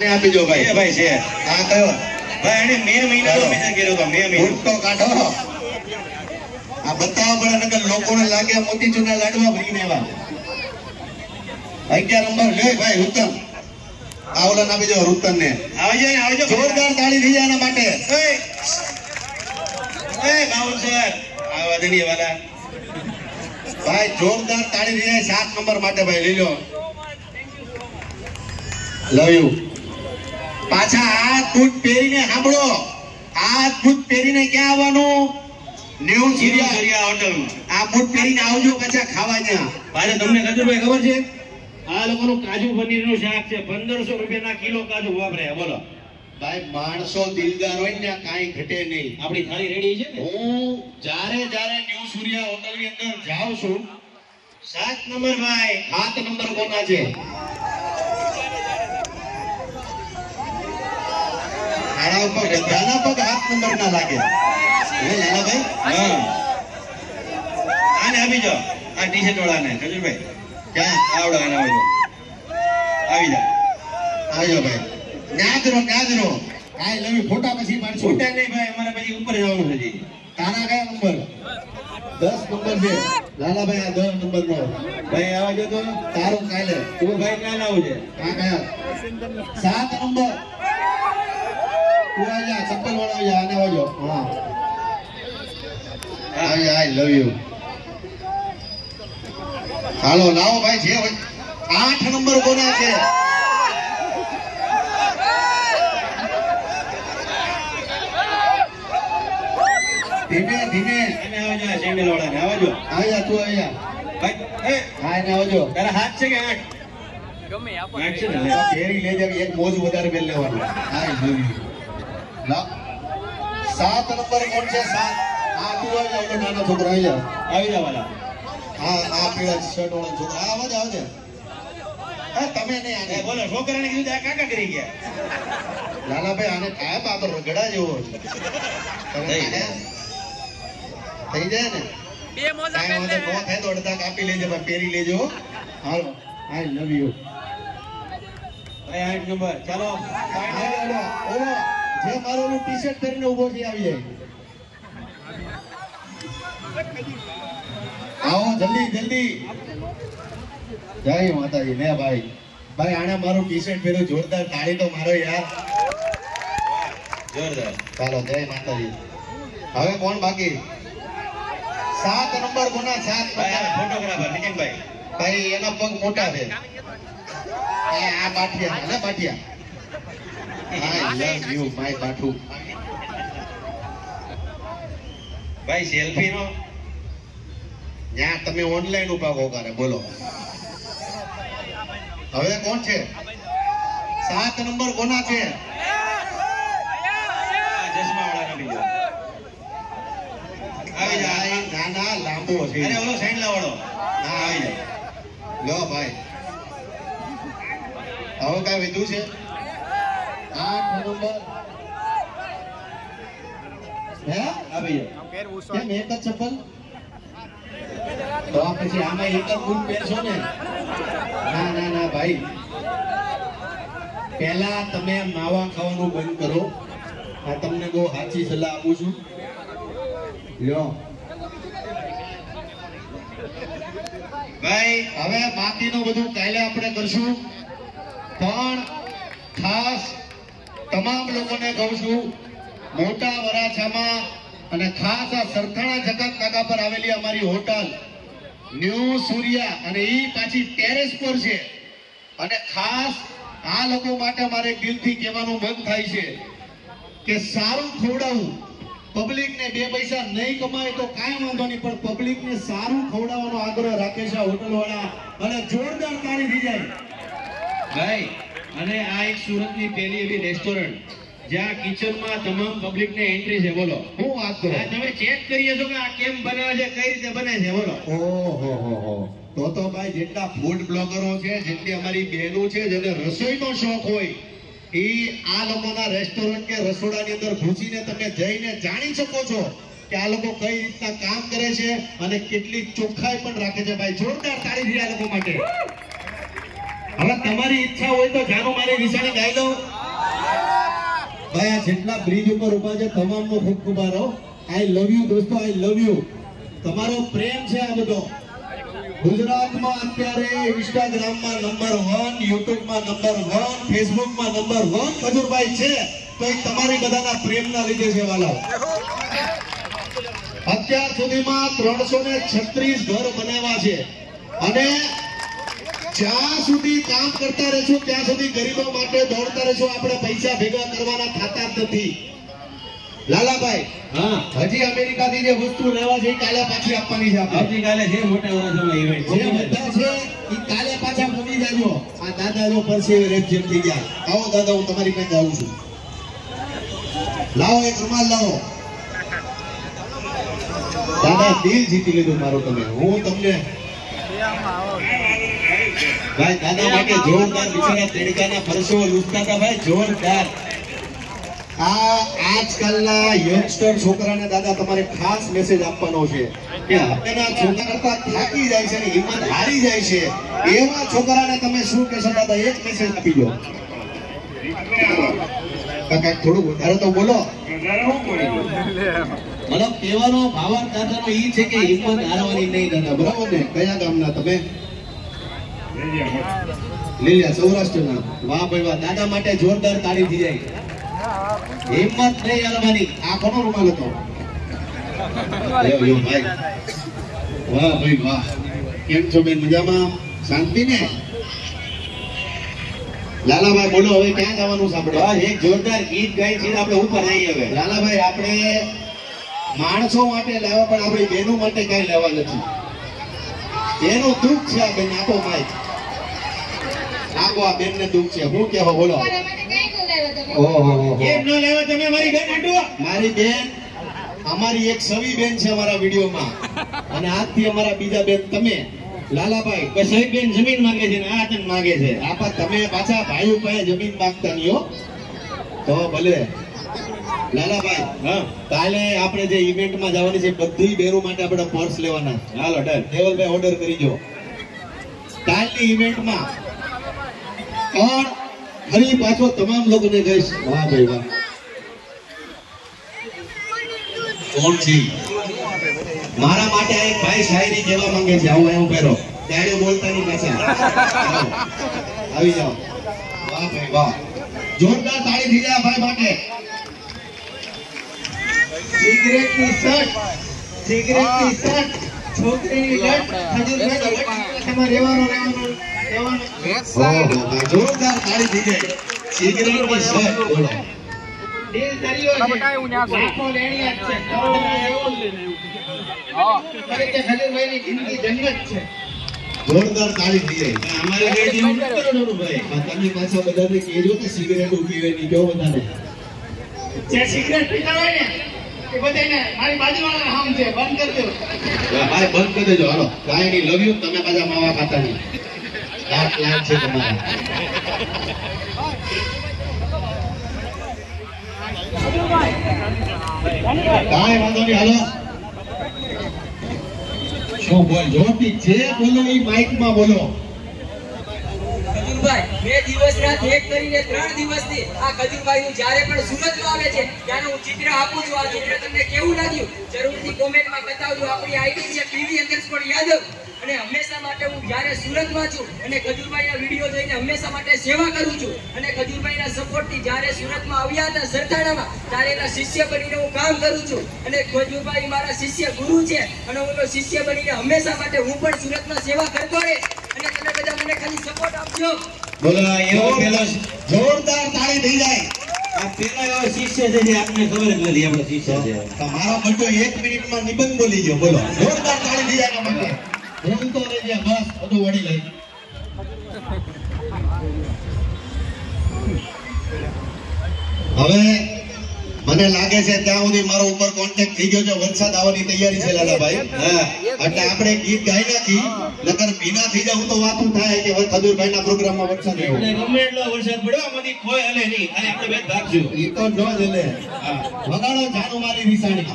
આપી દો ભાઈ. ભાઈ છે. હા કયો? ભાઈ એને મે મહિનો તો મેસેજ કર્યો તો મે મહિનો. ઉલટો કાઢો આ બતાવવા પડે નકર લોકોને લાગે મોતીચૂરના લાડવા ભરીને એવા અગિયાર નંબર લે ભાઈ ઉત્તમ આ ઓલાને આપી દો રુતન ને આવજો આવજો. જોરદાર તાળી થઈ જાય માટે. એ એ બાઉન્સર આવા દે વાલા. ભાઈ જોરદાર તાળી થઈ જાય સાત નંબર માટે ભાઈ લઈ લો. લવ યુ પાછા હાથ બૂટ પહેરીને સાંભળો. હાથ બૂટ પહેરીને ક્યાં આવવાનું? નેવું જીરિયા સૂર્યા. હોટલ આ બૂટ પહેરીને આવજો પાછા ખાવા ત્યાં ભાઈ તમને કદુરભાઈ ખબર છે? આ લોકોનું કાજુ પનીરનું શાક છે. પંદરસો રૂપિયાના કિલો કાજુ વાપરે. બોલો. ભાઈ માણસો દિલદાર હોય ને કાંઈ ઘટે નહીં. આપણી થાળી રેડી છે ને? હું જ્યારે જ્યારે ન્યૂ સૂર્યા હોટલની અંદર જાઉં છું સાત નંબર ભાઈ સાત નંબર કોના છે? આડા ઉપર ગધાના પગ હાથ નંબર ના લાગે. હે લાલાભાઈ? હા. આને આવી જાઓ આ ટી શર્ટ વાળાને. ખજુરભાઈ. ક્યાં આવડો એને આવડો આવી જા. આવજો ભાઈ ન્યા જ રહો ન્યા જ રહો કાંઈ લવી ફોટા પછી પાડશું. ફોટા નહીં ભાઈ અમારે પછી ઉપર જવાનું છે. તારા કયા નંબર? દસ નંબર છે. લાલાભાઈ આ દસ નંબર નો ભાઈ આવા જો તો. તારું કાલે. તું ભાઈ ક્યાં લાવું છે? આ કયા? સાત નંબર. જા ચપ્પલ વાળો જા આને આવજો હા આઈ આઈ લવ યુ હાલો લાવો ભાઈ જે હોય. આઠ નંબર કોના છે? ધીમે ધીમે. એને આવજો આ સેન્ડલ વાળાને આવજો. આવી જા તું આવી જા ભાઈ એ. હા એને આવજો. તારા હાથ છે કે આઠ? આઠ છે ને? લે. કેરી લઈ જાવ. એક મોજ વધારે બેલ લેવાનું. આઈ લવ યુ સાત નંબર કોણ છે? સાત. આ પીળો જ જાવ નાનો છોકરો આવી જા આવી જાવ વાલા. હા આ પીળા શર્ટ વાળો છોકરો. આ આવજે આવજે. હા તમે નહીં આને. બોલો છોકરાને કીધું આ કાકા કરી ગયા. લાલાભાઈ આને થાય પા તો રગડા જેવો છે. થઈ થઈ જાય ને? બે મોજા ન થાય તો અડધા કાપી લેજો ભાઈ પેરી લેજો. હો. હાલો આઈ લવ યુ. ભાઈ આઠ નંબર. ચાલો. ઓલો જે મારો ટી-શર્ટ પહેરીને ઊભો થઈ આવી જાય. આવો જલ્દી જલ્દી. જય માતાજી. ને ભાઈ ભાઈ આણે મારું ટી-શર્ટ પહેર્યું જોરદાર તાળી તો મારો યાર. જોરદાર. ચાલો જય માતાજી. હવે કોણ બાકી? સાત નંબર કોના સાત ફોટોગ્રાફર નીતિનભાઈ. ભાઈ એના પગ મોટા છે. આ બાઠિયા ને બાઠિયા. આઈ લવ યુ માય બાઠુ ભાઈ સેલ્ફી નો? ત્યાં તમે ઓનલાઈન ઊભા કહો કરે બોલો. હવે કોણ છે? સાત નંબર કોના છે? આવી જાઓ. આવી જા. નાના લાંબો છે. અરે ઓલો આવી જાય લો ભાઈ. હવે કઈ વધુ છે? આઠ નંબર હે આવી જાઓ કેમ એક જ ચપ્પલ તો પછી આમાં એક જ બૂટ પહેરશો ને ના ના ના ભાઈ પહેલા તમે માવા ખાવાનું બંધ કરો આ તમને બહુ સાચી સલાહ આપું છું લ્યો ભાઈ હવે બાકીનું બધું કાલે આપણે કરશું. પણ ખાસ તમામ લોકોને કહું છું, મોટા વરાછામાં અને ખાસ આ સરથાણા જગત નાકા પર આવેલી અમારી હોટલ, ન્યૂ સૂર્યા અને એ પાછી ટેરેસ પર છે. અને ખાસ આ લોકો માટે મારે દિલથી કહેવાનું મન થાય છે કે સારું ખવડાવવું પબ્લિકને બે પૈસા નહીં કમાય તો કાંઈ વાંધો નહીં, પણ પબ્લિકને સારું ખવડાવવાનો આગ્રહ રાખે છે આ હોટલ અને જોરદાર તાળી થઈ જાય. ભાઈ અને આ એક સુરતની પહેલી એવી રેસ્ટોરન્ટ જ્યાં કિચનમાં તમામ પબ્લિક ને એન્ટ્રી છે બોલો. હું વાત કરું. તમે ચેક કરીએ છો કે આ કેમ બનાવે છે કઈ રીતે બને છે બોલો. ઓહો હો હો. તો તો ભાઈ જેટલા ફૂડ બ્લોગરો છે જેટલી અમારી બહેનો છે જેને રસોઈનો શોખ હોય એ આ લોકોના રેસ્ટોરન્ટ કે રસોડાની અંદર ઘૂસીને તમે જઈને જાણી શકો છો કે આ લોકો કઈ રીતના કામ કરે છે અને કેટલી ચોખ્ખાઈ પણ રાખે છે. ભાઈ જોરદાર તાળી આ લોકો માટે. હવે તમારી ઈચ્છા હોય તો જાનો મારી વિશાળી ગાઈ દઉં ભાઈ જેટલા બ્રિજ ઉપર ઊભા છે, તમામનો ખૂબ ખૂબ આરો આઈ લવ યુ દોસ્તો આઈ લવ યુ તમારો પ્રેમ છે આ બધો. ગુજરાતમાં અત્યારે ઇન્સ્ટાગ્રામમાં નંબર વન યુટ્યુબમાં નંબર વન ફેસબુકમાં નંબર વન ખજુરભાઈ છે. તો એ તમારી બધાના પ્રેમના લીધે છે, વાલા. અત્યાર સુધીમાં ત્રણસો ને છત્રીસ ઘર બનાવ્યા છે. અને જ્યાં સુધી કામ કરતા રહેશું ત્યાં સુધી ગરીબો માટે દોડતા રહેશું આપણે પૈસા ભેગા કરવાના થતા જ નથી. લાલાભાઈ હા. હજી અમેરિકાથી જે વસ્તુ લેવા છે કાલે પાછી આપવાની છે આપણે. આવતીકાલે છે મોટા વરાછામાં ઇવેન્ટ જે બધા છે એ કાલે પાછા મૂકી જાજો. આ દાદા જો પરસે રેપ જેમ થઈ ગયા. આવો દાદા હું તમારી પાસે આવું છું. લાવો એક રૂમાલ લાવો. દાદા દિલ જીતી લીધું મારું તમે. હું તમને ભાઈ દાદા માટે જોરદાર બિચારા તેડકાના પરસો લૂંટતા હતા ભાઈ જોરદાર. આ આજકાલના યંગસ્ટર છોકરાને દાદા તમારે ખાસ મેસેજ આપવાનો છે કે હવેના છોકરા થાકી જાય છે હિંમત હારી જાય છે. એવા છોકરાને તમે શું કહેશો દાદા? એક મેસેજ આપી દો. કાકા થોડું વધારે તો બોલો. મતલબ કહેવાનો ભાવાર્થ દાદાનો એ છે કે હિંમત હારવાની નહીં દાદા. બરાબર ને? કયા ગામના તમે? લીલિયા સૌરાષ્ટ્રના વાહ ભાઈ વાહ દાદા માટે જોરદાર તાળી થઈ જાય. હિંમત નહીં હારવાની આ કોનો રૂમાલ હતો? ભાઈ. વાહ ભાઈ વાહ. કેમ છો બેન? મજામાં? શાંતિ ને? લાલાભાઈ બોલો હવે ક્યાં જવાનું છે આપણે? એક જોરદાર ગીત ગાઈ છે આપણે ઉપર આવી હવે. લાલાભાઈ આપણે માણસો માટે લેવા પણ આપણી બહેનો માટે કઈ લેવા નથી. એનું દુઃખ છે આ બેન આપો માઇક આપો આ બેન ને દુઃખ છે. હું કેવો બોલો. કેમ ન લેવા તમે મારી બેન આટો મારી બેન અમારી એક સવી બેન છે અમારા વિડીયોમાં. અને આજથી અમારા બીજા બેન તમે લાલાભાઈ બસ એક બેન જમીન માંગે છે ને આ તને માંગે છે. આપા તમે પાછા ભાઈઓ પાસે જમીન માંગતા નહીં હો. તો ભલે. લાલાભાઈ હા. કાલે આપણે જે ઇવેન્ટમાં જવાની છે બધી બેરો માટે આપણે પર્સ લેવાના. હાલો ડન. દેવલભાઈ ઓર્ડર કરી જો કાલની ઇવેન્ટમાં પણ ફરી પાછો તમામ લોકોને કહીશ વાહ ભાઈ વાહ કોણ છે મારા માટે આ એક ભાઈ શાયરી કહેવા માંગે છે આવું એવું પહેરો ત્યારે બોલતા ની પાછા આવી જાઓ. વાહ ભાઈ વાહ. જોરદાર તાળી થઈ જાય ભાઈ માટે. સિગરેટની શર્ટ સિગરેટની શર્ટ છોકરીની લટ રહેવાનો રહેવાનો ઓહો, ભાઈ, જોરદાર તાળી થઈ જાય સિગરેટની બોલો. જોરદાર તાળી થઈ જાય અમારે તમે પાછા બધાને કહેજો કે સિગરેટ પીવે નહીં કેવો બધાને. જે સિગરેટ પીતા હોય ને મારી બાજુવાળા હામ છે. બંધ કરી દો. ભાઈ બંધ કરી દેજો. હાલો. કાંઈ નહીં લવ યુ તમે પાછા માવા ખાતા નહીં દાંત પ્લાન છે તમારા કાંઈ વાંધો નહીં હાલો શું બોલ? જોરથી જે બોલો એ માઇકમાં બોલો. ચિત્ર આપું છું. આ ચિત્ર તમને કેવું લાગ્યું? જરૂરથી કોમેન્ટમાં બતાવજો. આપણી આઈડી છે અને ખજૂરભાઈના વીડિયો જોઈને હંમેશા માટે સેવા કરું છું અને ખજૂરભાઈના સપોર્ટથી જ્યારે સુરતમાં આવ્યા હતા સરથાણામાં, ત્યારે એના શિષ્ય બનીને હું કામ કરું છું. અને ખજૂરભાઈ મારા શિષ્ય ગુરુ છે. અને હું શિષ્ય બનીને હંમેશા માટે હું પણ સુરતમાં સેવા કરતો રહીશ. બધા મને ખાલી સપોર્ટ આપજો. બોલો એવો પેલો જોરદાર તાળી થઈ જાય. આ પેલો એવો શિષ્ય છે જે આપને ખબર જ નથી આપણો શિષ્ય છે. તમારો એક મિનિટમાં નિબંધ બોલી ગયો બોલો. જોરદાર તાળી થઈ જાય માટે બોલતો રહેજે બસ બધું વળી લઈ હવે મને લાગે છે ત્યાં સુધી મારો ઉપર કોન્ટેક્ટ થઈ ગયો છે. વરસાદ આવવાની તૈયારી છે લાલાભાઈ હા. એટલે આપણે ગીત ગાઈ નાખી. નકર ભીના થઈ જાવ તો વાતું થાય કે હવે પ્રોગ્રામમાં વરસાદ એટલે આવ્યો ગમે એટલો વરસાદ પડ્યો આમાંથી કોઈ હલે નહીં. અને આપણે બે ભાગશું ઈ તો જો જ લે વગાડો જાનુ મારી નિશાની